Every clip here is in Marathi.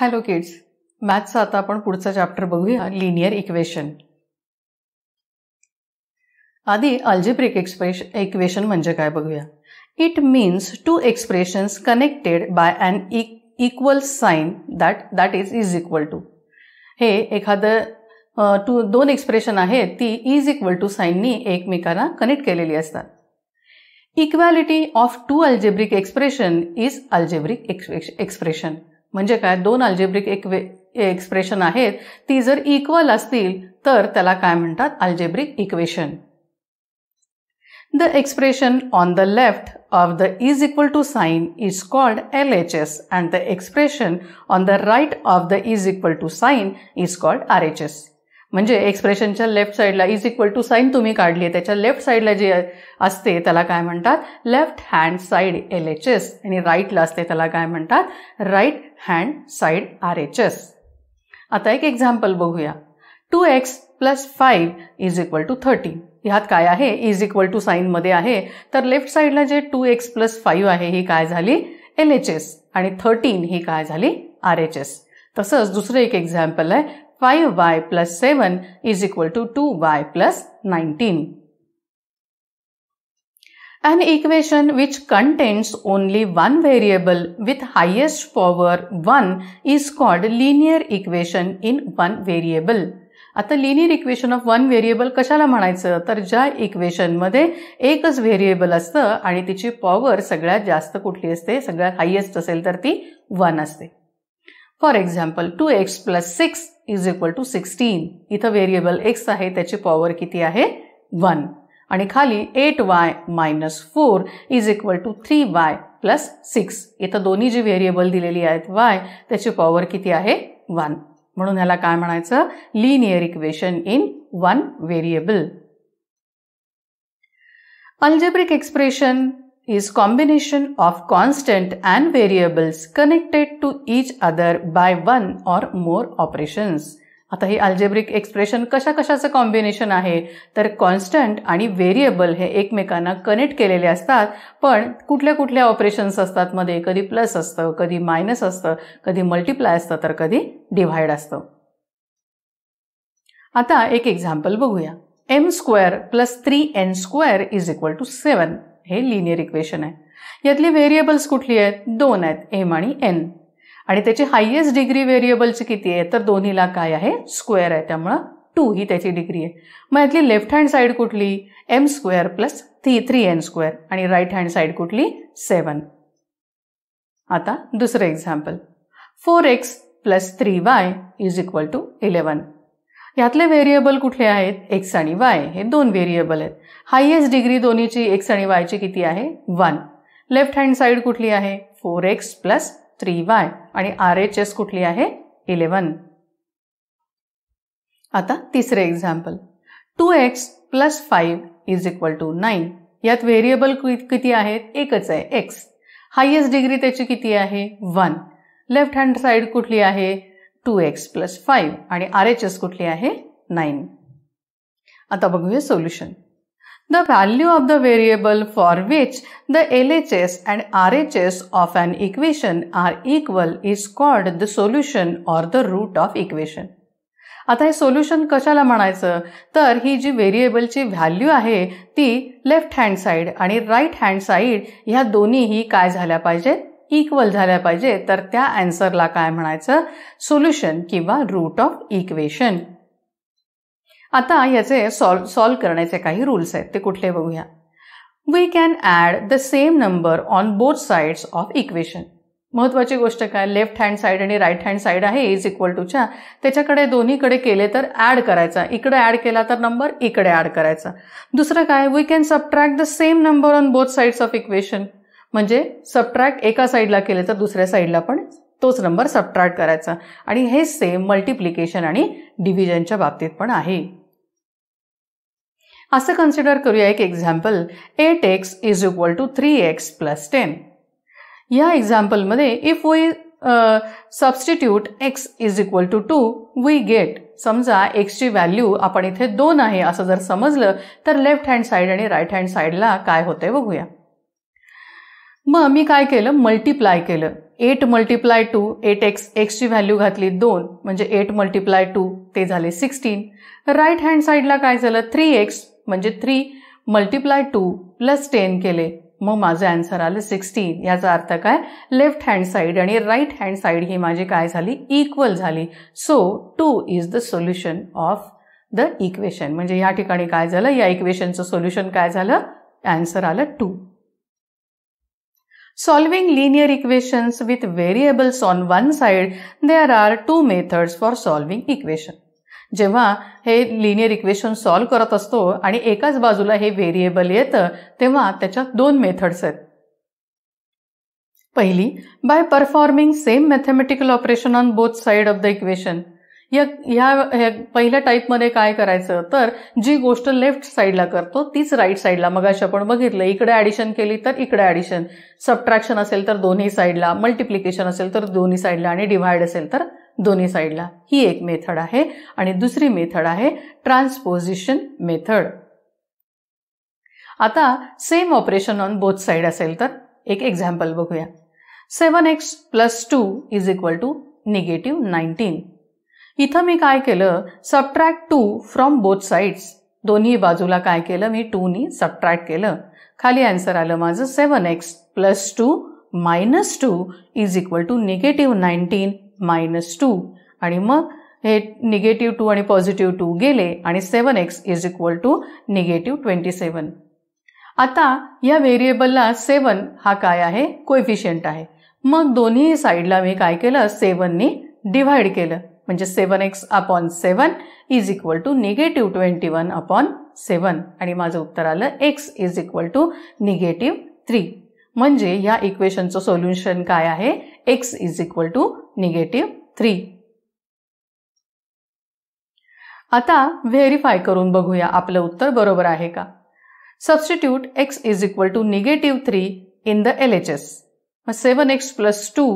हॅलो किड्स मॅथ्सचा आता आपण पुढचा चॅप्टर बघूया. लिनियर इक्वेशन आधी अल्जेब्रिक एक्सप्रेश इक्वेशन म्हणजे काय बघूया. It means two expressions connected by an equal sign that that is is equal to हे एखादं टू दोन एक्सप्रेशन आहेत ती इज इक्वल टू साईननी एकमेकांना कनेक्ट केलेली असतात. Equality of two algebraic expression is algebraic expression म्हणजे काय दोन अल्जेब्रिक एक्वे एक्सप्रेशन आहेत ती जर इक्वल असतील तर त्याला काय म्हणतात? Algebraic equation the expression on the left of the is equal to sign is called L H S and the expression on the right of the is equal to sign is called R H S म्हणजे एक्सप्रेशनच्या लेफ्ट साईडला इज इक्वल टू साईन तुम्ही काढली आहे. त्याच्या लेफ्ट साईडला जे असते त्याला काय म्हणतात? Left hand side L H S आणि राईटला असते त्याला काय म्हणतात? Right hand side R H S आता एक एक्झाम्पल बघूया. Two x plus five is equal to thirty ह्यात काय आहे? इज इक्वल टू साईनमध्ये आहे. तर लेफ्ट साईडला जे टू एक्स प्लस फाईव्ह आहे ही काय झाली? एल एच एस आणि थर्टीन ही काय झाली? आर एच एस तसंच दुसरं एक एक्झाम्पल आहे. 5y plus 7 is equal to 2y plus 19. An equation which contains only one variable with highest power 1 is called linear equation in one variable. आता linear equation of one variable कशाला म्हणायचं तर ज्या इक्वेशनमध्ये एकच व्हेरिएबल असतं आणि तिची पॉवर सगळ्यात जास्त कुठली असते सगळ्यात हायेस्ट असेल तर ती वन असते for example two x plus six is equal to sixteen इथं व्हेरिएबल एक्स आहे त्याची पॉवर किती आहे? वन आणि खाली eight y minus four is equal to three y plus six इथं दोन्ही जी व्हेरिएबल दिलेली आहेत वाय त्याची पॉवर किती आहे? वन म्हणून ह्याला काय म्हणायचं? Linear equation in one variable algebraic expression is combination of constant and variables connected to each other by one or more operations. आता हे अल्जेब्रिक एक्सप्रेशन कशा कशाचं कॉम्बिनेशन आहे? तर कॉन्स्टंट आणि व्हेरिएबल हे एकमेकांना कनेक्ट केलेले असतात पण कुठल्या कुठल्या ऑपरेशन्स असतात मध्ये? कधी प्लस असतं कधी मायनस असतं कधी मल्टिप्लाय असतं तर कधी डिव्हाइड असतं. आता एक एक्झाम्पल बघूया. M square plus three n square is equal to seven हे लिनियर इक्वेशन आहे. यातली व्हेरिएबल्स कुठली आहेत? दोन आहेत एम आणि एन आणि त्याची हायेस्ट डिग्री व्हेरिएबलची किती आहे तर दोन्हीला काय आहे? स्क्वेअर आहे. त्यामुळं टू ही त्याची डिग्री आहे. मग यातली लेफ्ट हँड साईड कुठली? M square plus three three n square आणि राईट हँड साईड कुठली? सेवन आता दुसरं example four x plus three y is equal to eleven यातले व्हेरिएबल कुठले आहेत? एक्स आणि वाय हे दोन व्हेरिएबल आहेत. हायेस्ट डिग्री दोन्हीची एक्स आणि वायची किती आहे? वन लेफ्ट हँड साईड कुठली आहे? Four x plus three y आणि आर एच एस कुठली आहे? इलेवन आता तिसरे example two x plus five is equal to nine यात व्हेरिएबल किती आहेत? एकच आहे. एक्स हायेस्ट डिग्री त्याची किती आहे? वन लेफ्ट हँड साईड कुठली आहे? टू एक्स प्लस फाईव्ह आणि आर एच एस कुठली आहे? नाईन. आता बघूया solution. The value of the variable for which the L H S and R H S of an equation are equal is called the solution or the root of equation आता हे सोल्युशन कशाला म्हणायचं? तर ही जी व्हेरिएबलची व्हॅल्यू आहे ती लेफ्ट हँड साईड आणि राईट हँड साईड ह्या दोन्हीही काय झाल्या पाहिजेत? इक्वल झाल्या पाहिजे तर त्या अँसरला काय म्हणायचं? सोल्युशन किंवा रूट ऑफ इक्वेशन आता याचे सॉल्व सॉल्व करण्याचे काही रूल्स आहेत ते कुठले बघूया. We can add the same number on both sides of equation महत्वाची गोष्ट काय? लेफ्ट हँड साईड आणि राईट हँड साईड आहे इज इक्वल टूच्या त्याच्याकडे दोन्हीकडे केले तर ॲड करायचा. इकडे ॲड केला तर नंबर इकडे ॲड करायचा. दुसरं काय? We can subtract the same number on both sides of equation म्हणजे सबट्रॅक्ट एका साईडला केले तर दुसऱ्या साईडला पण तोच नंबर सबट्रॅक्ट करायचा. आणि हे सेम मल्टिप्लिकेशन आणि डिव्हिजनच्या बाबतीत पण आहे. असं कन्सिडर करूया एक example eight x is equal to three x plus ten या एक्झाम्पलमध्ये if we substitute x is equal to two we get समजा एक्सची व्हॅल्यू आपण इथे दोन आहे असं जर समजलं तर लेफ्ट हँड साईड आणि राईट हँड साईडला काय होतंय बघूया. मग मी काय केलं? मल्टिप्लाय केलं. Eight multiply two eight x एक्सची value घातली दोन म्हणजे एट मल्टिप्लाय टू ते झाले सिक्स्टीन राईट हँड साईडला काय झालं? थ्री एक्स म्हणजे three multiply two plus ten केले. मग माझं आन्सर आलं सिक्स्टीन याचा अर्थ काय? लेफ्ट हँड साईड आणि राईट हँड साईड ही माझी काय झाली? इक्वल झाली. So two is the solution of the equation म्हणजे या ठिकाणी काय झालं? या इक्वेशनचं सोल्युशन काय झालं? आन्सर आलं two solving linear equations with variables on one side there are two methods for solving equation जेव्हा हे लिनियर इक्वेशन सॉल्व करत असतो आणि एकाच बाजूला हे व्हेरिएबल येतं तेव्हा त्याच्यात दोन मेथड्स आहेत. पहिली by performing same mathematical operation on both side of the equation या ह्या पहिल्या टाईपमध्ये काय करायचं? तर जी गोष्ट लेफ्ट साईडला करतो तीच राईट साईडला मग अशी आपण बघितलं इकडे ॲडिशन केली तर इकडे ॲडिशन सबट्रॅक्शन असेल तर दोन्ही साईडला मल्टिप्लिकेशन असेल तर दोन्ही साईडला आणि डिव्हाइड असेल तर दोन्ही साईडला ही एक मेथड आहे. आणि दुसरी मेथड आहे ट्रान्सपोजिशन मेथड आता same operation on both side असेल तर एक एक्झाम्पल बघूया. Seven x plus two is equal to negative nineteen इथं मी काय केलं? Subtract two from both sides दोन्ही बाजूला काय केलं? मी टूनी सबट्रॅक्ट केलं. खाली आन्सर आलं माझं seven x plus two minus two is equal to negative nineteen minus two आणि मग हे निगेटिव्ह टू आणि पॉझिटिव्ह टू गेले आणि seven x is equal to negative twenty seven आता या व्हेरिएबलला सेवन हा काय आहे? कोएफिशियंट आहे. मग दोन्ही साईडला मी काय केलं? सेवननी डिव्हाइड केलं. म्हणजे seven x upon seven is equal to negative twenty one upon seven. आणि माझं उत्तर आलं x is equal to negative three. म्हणजे या इक्वेशनचं सोल्युशन काय आहे? X is equal to negative three. आता व्हेरीफाय करून बघूया आपलं उत्तर बरोबर आहे का? Substitute x is equal to negative three in the L H S seven x plus two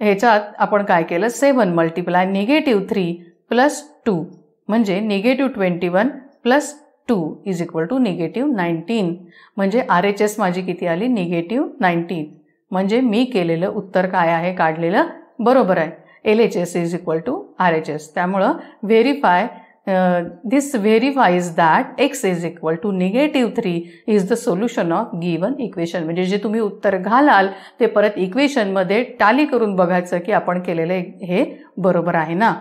ह्याच्यात आपण काय केलं? Seven multiply negative three plus two म्हणजे negative twenty one plus two is equal to negative nineteen म्हणजे आर एच एस माझी किती आली? निगेटिव्ह नाईन्टीन म्हणजे मी केलेलं उत्तर काय आहे? काढलेलं बरोबर आहे. L H S is equal to R H S त्यामुळं verify this verifies that x is equal to negative three is the solution of given equation म्हणजे जे तुम्ही उत्तर घालाल ते परत इक्वेशनमध्ये टाली करून बघायचं की आपण केलेलं हे बरोबर आहे ना?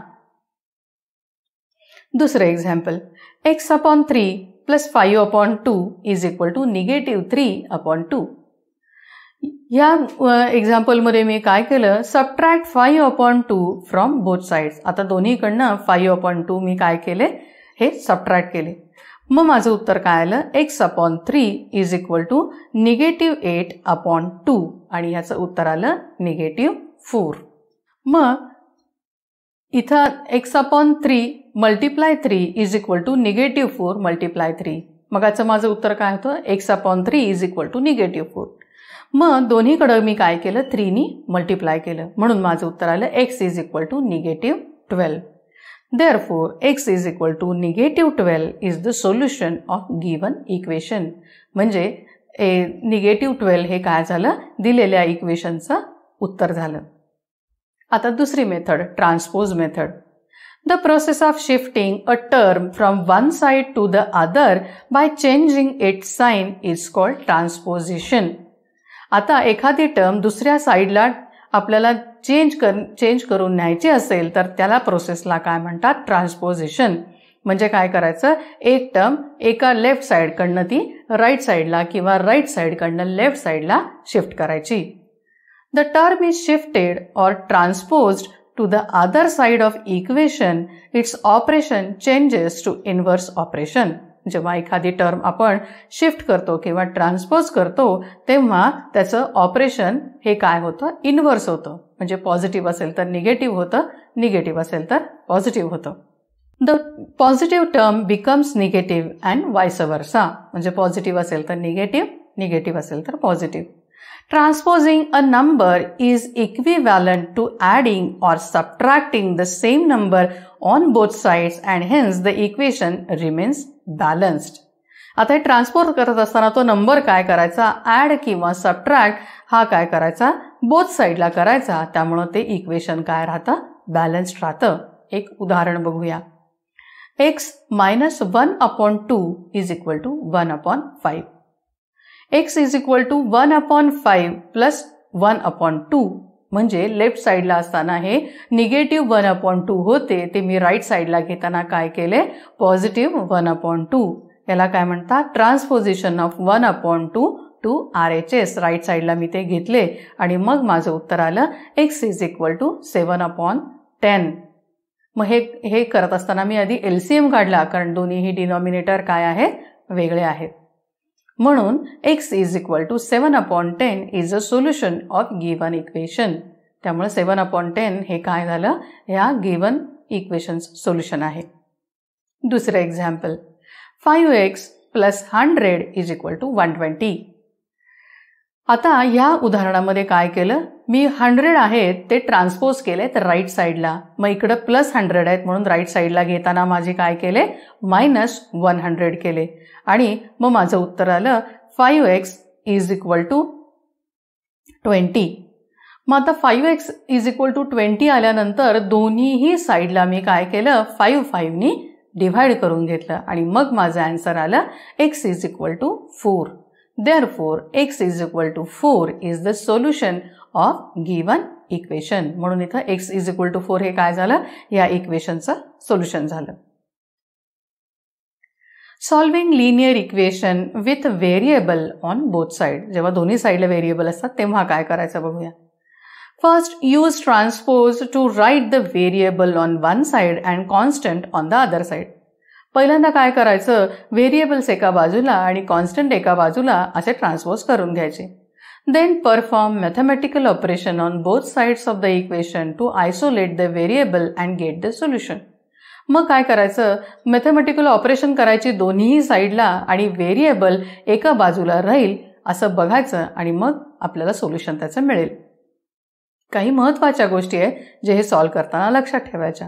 दुसरं example x upon three plus five upon two is equal to negative three upon two या एक्झाम्पलमध्ये मी काय केलं? Subtract five upon two from both sides आता दोन्हीकडनं फाईव्ह अपॉन टू मी काय केले? हे सबट्रॅक्ट केले. मग माझं उत्तर काय आलं? X upon three is equal to negative eight upon two आणि ह्याचं उत्तर आलं निगेटिव्ह फोर मग इथं x upon three multiply three is equal to negative four multiply three मग याचं माझं उत्तर काय होतं? X upon three is equal to negative four मग दोन्हीकडं मी काय केलं? थ्रीनी मल्टिप्लाय केलं. म्हणून माझं उत्तर आलं x is equal to negative twelve therefore x is equal to negative twelve is the solution of given equation म्हणजे ए निगेटिव्ह ट्वेल्व हे काय झालं? दिलेल्या इक्वेशनचं उत्तर झालं. आता दुसरी method transpose method the process of shifting a term from one side to the other by changing it sign is called transposition आता एखादी टर्म दुसऱ्या साईडला आपल्याला चेंज कर चेंज करून न्यायची असेल तर त्याला प्रोसेसला काय म्हणतात? ट्रान्सपोजिशन म्हणजे काय करायचं? एक टर्म एका लेफ्ट साईडकडनं ती राईट साईडला किंवा राईट साईडकडनं लेफ्ट साईडला शिफ्ट करायची. The term is shifted or transposed to the other side of equation its operation changes to inverse operation जेव्हा एखादी टर्म आपण शिफ्ट करतो किंवा ट्रान्सपोज करतो तेव्हा त्याचं ऑपरेशन हे काय होतं? इनवर्स होतं. म्हणजे पॉझिटिव्ह असेल तर निगेटिव्ह होतं निगेटिव्ह असेल तर पॉझिटिव्ह होतं. The positive term becomes negative and vice versa म्हणजे पॉझिटिव्ह असेल तर निगेटिव्ह निगेटिव्ह असेल तर positive transposing a number is equivalent to adding or subtracting the same number on both sides and hence the equation remains balanced आता हे ट्रान्सपोज करत असताना तो नंबर काय करायचा? ॲड किंवा सबट्रॅक्ट हा काय करायचा? बोथ साईडला करायचा. त्यामुळं ते इक्वेशन काय राहतं? बॅलन्स्ड राहतं. एक उदाहरण बघूया. X minus one upon two is equal to one upon five x is equal to one upon five plus one upon two म्हणजे लेफ्ट साईडला असताना हे निगेटिव्ह वन अपॉन टू होते ते मी राईट साईडला घेताना काय केले? पॉझिटिव्ह वन अपॉन टू याला काय म्हणतात transposition of one upon two two R H S right साईडला मी ते घेतले आणि मग माझं उत्तर आलं x is equal to seven upon ten मग हे हे करत असताना मी आधी एल सी एम काढला कारण दोन्हीही डिनॉमिनेटर काय आहे? वेगळे आहेत. म्हणून x is equal to seven upon ten is a solution of given equation त्यामुळे सेवन अपॉन टेन हे काय झालं? ह्या गिवन इक्वेशन्स सोल्युशन आहे. दुसरं example five x plus hundred is equal to one twenty आता ह्या उदाहरणामध्ये काय केलं? मी हंड्रेड आहेत ते ट्रान्सपोज केले तर राईट साईडला मग इकडं प्लस हंड्रेड आहेत म्हणून राईट साईडला घेताना माझे काय केले? मायनस वन हंड्रेड केले. आणि मग माझं उत्तर आलं five x is equal to twenty मग आता five x is equal to twenty आल्यानंतर दोन्हीही साईडला मी काय केलं? फाईव्ह फाईव्हनी डिव्हाइड करून घेतलं. आणि मग माझं आन्सर आलं x is equal to four therefore x is equal to four is the solution of given equation म्हणून इथं x is equal to four हे काय झालं? या इक्वेशनचं सोल्युशन झालं. Solving linear equation with variable on both side जेव्हा दोन्ही साईडला व्हेरिएबल असतात तेव्हा काय करायचं बघूया. First use transpose to write the variable on one side and constant on the other side पहिल्यांदा काय करायचं? व्हेरिएबल्स एका बाजूला आणि कॉन्स्टंट एका बाजूला असे ट्रान्सपोज करून घ्यायचे. Then perform mathematical operation on both sides of the equation to isolate the variable and get the solution मग काय करायचं? मॅथमॅटिकल ऑपरेशन करायची दोन्ही साईडला आणि व्हेरिएबल एका बाजूला राहील असं बघायचं आणि मग आपल्याला सोल्युशन त्याचं मिळेल. काही महत्त्वाच्या गोष्टी आहे जे हे सॉल्व्ह करताना लक्षात ठेवायच्या.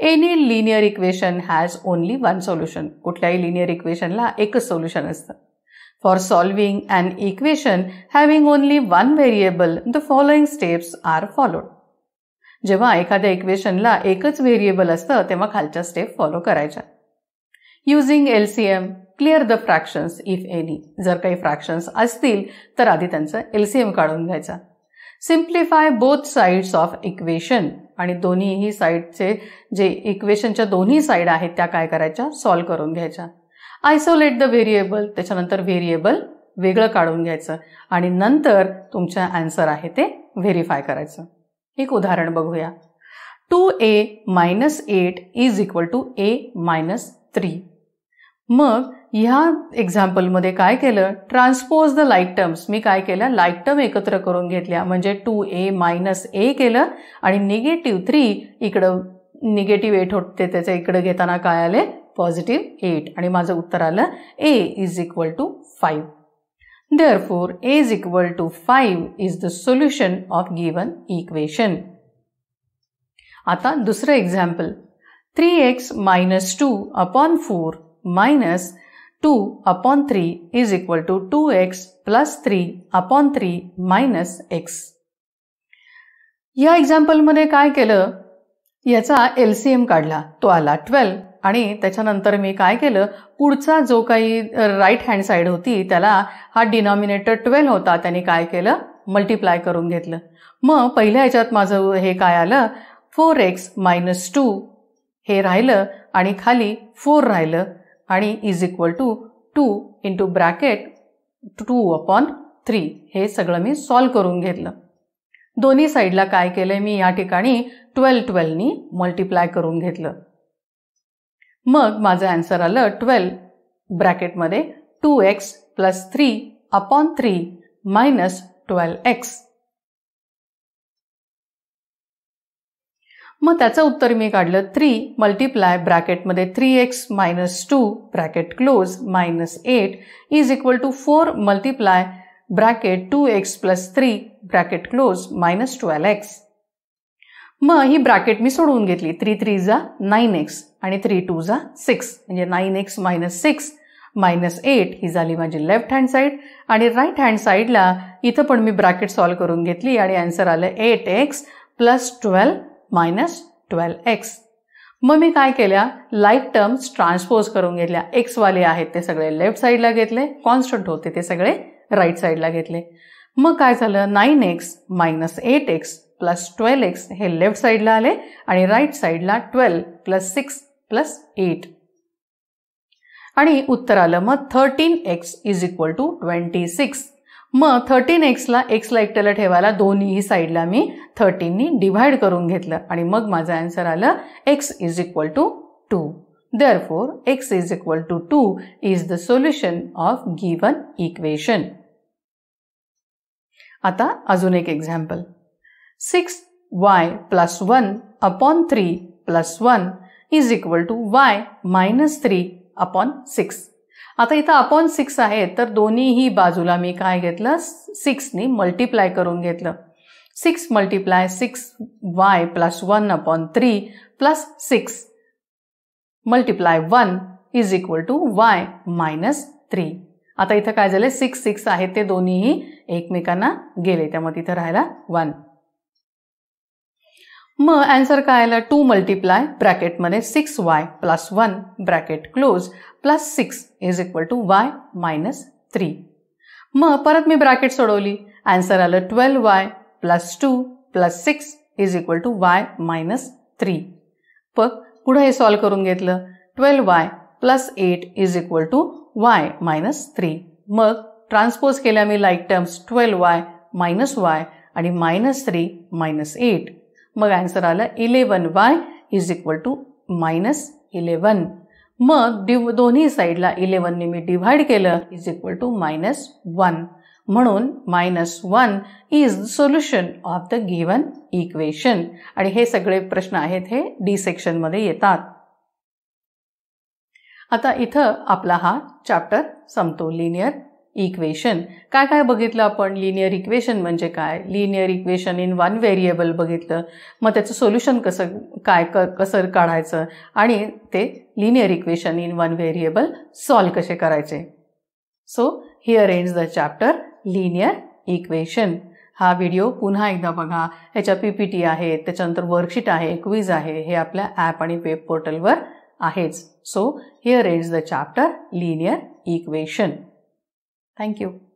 Any linear equation has only one solution कुठल्याही लिनियर इक्वेशनला एकच सोल्युशन असतं. For solving and equation having only one variable the following steps are followed जेव्हा एखाद्या इक्वेशनला एकच व्हेरिएबल असतं तेव्हा खालच्या स्टेप फॉलो करायच्या. Using L C M clear the fractions if any जर काही फ्रॅक्शन्स असतील तर आधी त्यांचं एल सी एम काढून घ्यायचा. Simplify both sides of equation आणि दोन्हीही साईडचे जे इक्वेशनच्या दोन्ही साईड आहेत त्या काय करायच्या? सॉल्व्ह करून घ्यायच्या. आयसोलेट द व्हेरिएबल त्याच्यानंतर व्हेरिएबल वेगळं काढून घ्यायचं. आणि नंतर तुमचं आन्सर आहे ते व्हेरीफाय करायचं. एक उदाहरण बघूया. Two a minus eight is equal to a minus three मग ह्या एक्झाम्पलमध्ये काय केलं? ट्रान्सपोज द लाईक टर्म्स मी काय केलं? लाईक टर्म एकत्र करून घेतल्या. म्हणजे टू ए मायनस ए केलं आणि निगेटिव्ह थ्री इकडं निगेटिव्ह एट होते त्याचं इकडं घेताना काय आले? पॉझिटिव्ह एट आणि माझं उत्तर आलं a is equal to five therefore a is equal to five is the solution of given equation आता दुसरं example three x minus two upon four minus two upon three is equal to two x plus three upon three minus x या एक्झाम्पलमध्ये काय केलं? याचा एल सी एम काढला. तो आला ट्वेल्व आणि त्याच्यानंतर मी काय केलं पुढचा जो काही राईट हँड साईड होती त्याला हा डिनॉमिनेटर ट्वेल्व होता त्याने काय केलं मल्टिप्लाय करून घेतलं. मग पहिल्या ह्याच्यात माझं हे काय आलं फोर एक्स मायनस टू हे राहिलं आणि खाली फोर राहिलं आणि is equal to two into bracket two upon three हे सगळं मी सॉल्व करून घेतलं. दोन्ही साईडला काय केलं मी या ठिकाणी ट्वेल्व ट्वेल्वनी मल्टिप्लाय करून घेतलं. मग माझं आन्सर आलं twelve ब्रॅकेटमध्ये two x plus three upon three minus twelve x मग त्याचं उत्तर मी काढलं three multiply ब्रॅकेटमध्ये three x minus two bracket close minus eight is equal to four multiply bracket two x plus three bracket close minus twelve x मग ही ब्रॅकेट मी सोडवून घेतली. थ्री थ्री जा नाईन एक्स आणि थ्री टू जा सिक्स म्हणजे nine x minus six minus eight ही झाली माझी लेफ्ट हँड साईड आणि राईट हँड साईडला इथं पण मी ब्रॅकेट सॉल्व्ह करून घेतली आणि आन्सर आलं eight x plus twelve minus twelve x मग मी काय केल्या? लाईक टर्म्स ट्रान्सपोज करून घेतल्या. एक्सवाले आहेत ते सगळे लेफ्ट साईडला घेतले. कॉन्स्टंट होते ते सगळे राईट साईडला घेतले. मग काय झालं? Nine x minus eight x plus twelve x हे लेफ्ट साईडला आले आणि राईट साईडला twelve plus six plus eight. आणि उत्तर आलं मग thirteen x is equal to twenty six मग थर्टीन एक्सला एक्सला एकट्याला ठेवायला दोन्ही साईडला मी थर्टीननी डिव्हाइड करून घेतलं. आणि मग माझं आन्सर आलं x is equal to two therefore x is equal to two is the solution of given equation आता अजून एक example six y plus one upon three plus one is equal to y minus three upon six आता इथं अपॉन सिक्स आहे तर दोन्हीही बाजूला मी काय घेतलं? सिक्सनी मल्टिप्लाय करून घेतलं. Six multiply six y plus one upon three plus six multiply one is equal to y minus three आता इथं काय झालं? सिक्स सिक्स आहे ते दोन्हीही एकमेकांना गेले. त्यामुळे तिथं राहायला वन मग आन्सर काय आलं? Two multiply ब्रॅकेटमध्ये six y plus one bracket close plus six is equal to y minus three मग परत मी ब्रॅकेट सोडवली. अँसर आलं twelve y plus two plus six is equal to y minus three पग पुढं हे सॉल्व करून घेतलं. Twelve y plus eight is equal to y minus three मग ट्रान्सपोज केल्या मी like terms twelve y minus y आणि मायनस थ्री मायनस एट मग ॲन्सर आलं eleven y is equal to minus eleven मग डिव दोन्ही साईडला इलेवनने मी डिव्हाइड केलं. Is equal to minus one म्हणून minus one is the solution of the given equation आणि हे सगळे प्रश्न आहेत हे डी सेक्शनमध्ये येतात. आता इथं आपला हा चॅप्टर संपतो. लिनियर इक्वेशन काय काय बघितलं आपण? लिनियर इक्वेशन म्हणजे काय? Linear equation in one variable बघितलं. मग त्याचं सोल्युशन कसं काय क कसं काढायचं? आणि ते linear equation in one variable solve कसे करायचे? So here ends the chapter linear equation हा व्हिडिओ पुन्हा एकदा बघा. ह्याच्या पी पी टी आहे त्याच्यानंतर वर्कशीट आहे क्विज आहे. हे आपल्या ॲप आणि वेब पोर्टलवर आहेच. So here ends the chapter linear equation Thank you.